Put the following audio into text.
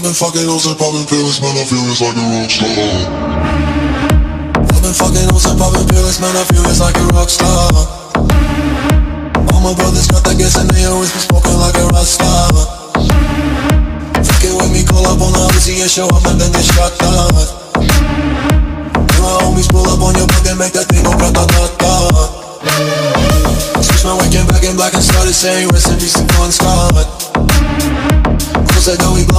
I've been fucking hoes and popping pills, man, I feel it's like a rock star. I've been fucking hoes and popping pills, man, I feel it's like a rock star. All my brothers got that gas and they always be smoking like a rock star. Fucking with me, call up on the Uzi and show up and then get shot down. And my homies pull up on your block and make that thing go grata-ta-ta. Switch my waking back in black and started saying rest in peace to Bon Scott. Cause I know we blow